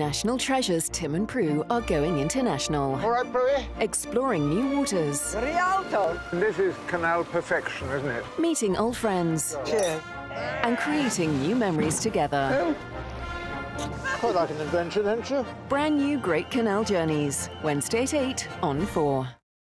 National Treasures Tim and Prue are going international, All right, Bluey? exploring new waters, Rialto. This is canal perfection, isn't it? meeting old friends, Cheers. and creating new memories together. Quite like an adventure, don't you? Brand new Great Canal Journeys, Wednesday at 8 on 4.